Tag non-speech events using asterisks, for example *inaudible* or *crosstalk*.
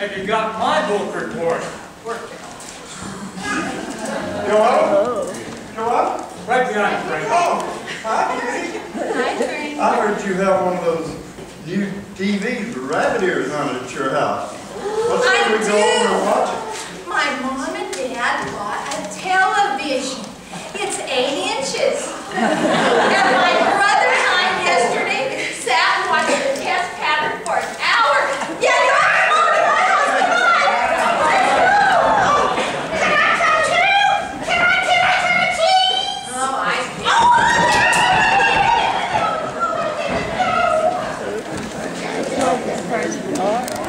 you got my book report. Joel? Joel? Right behind you, Frank. Oh, hi, Kitty. Hi, Frank. I heard you have one of those new TVs with rabbit ears on it at your house. Let's I say we go over and watch it. My mom and dad bought a television. It's eight inches. *laughs* surprising.